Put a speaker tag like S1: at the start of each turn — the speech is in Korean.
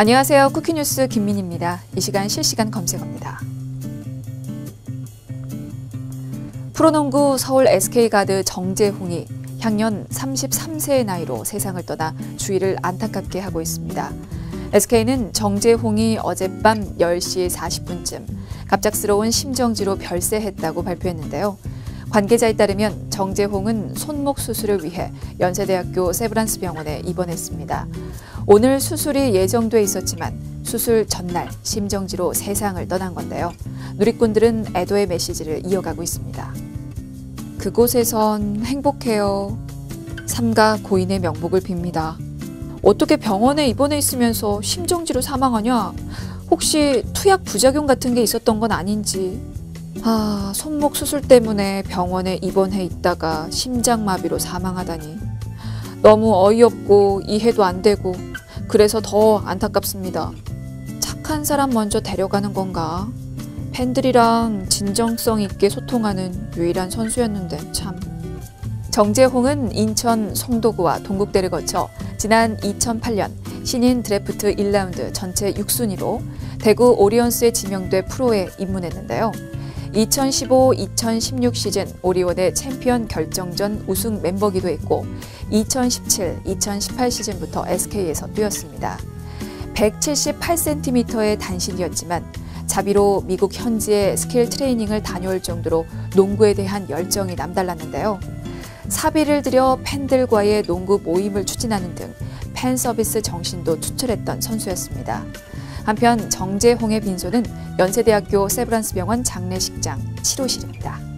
S1: 안녕하세요. 쿠키뉴스 김민입니다. 이 시간 실시간 검색어입니다. 프로농구 서울 SK가드 정재홍이 향년 33세의 나이로 세상을 떠나 주위를 안타깝게 하고 있습니다. SK는 정재홍이 어젯밤 10시 40분쯤 갑작스러운 심정지로 별세했다고 발표했는데요. 관계자에 따르면 정재홍은 손목 수술을 위해 연세대학교 세브란스 병원에 입원했습니다. 오늘 수술이 예정돼 있었지만 수술 전날 심정지로 세상을 떠난 건데요. 누리꾼들은 애도의 메시지를 이어가고 있습니다. 그곳에선 행복해요. 삼가 고인의 명복을 빕니다. 어떻게 병원에 입원해 있으면서 심정지로 사망하냐? 혹시 투약 부작용 같은 게 있었던 건 아닌지. 아, 손목 수술 때문에 병원에 입원해 있다가 심장마비로 사망하다니. 너무 어이없고 이해도 안 되고 그래서 더 안타깝습니다. 착한 사람 먼저 데려가는 건가? 팬들이랑 진정성 있게 소통하는 유일한 선수였는데 참. 정재홍은 인천 송도고와 동국대를 거쳐 지난 2008년 신인 드래프트 1라운드 전체 6순위로 대구 오리온스에 지명돼 프로에 입문했는데요. 2015-2016 시즌 오리온의 챔피언 결정전 우승 멤버기도 했고 2017-2018 시즌부터 SK에서 뛰었습니다. 178cm의 단신이었지만 자비로 미국 현지의 스킬 트레이닝을 다녀올 정도로 농구에 대한 열정이 남달랐는데요. 사비를 들여 팬들과의 농구 모임을 추진하는 등 팬 서비스 정신도 투철했던 선수였습니다. 한편 정재홍의 빈소는 연세대학교 세브란스 병원 장례식장 7호실입니다.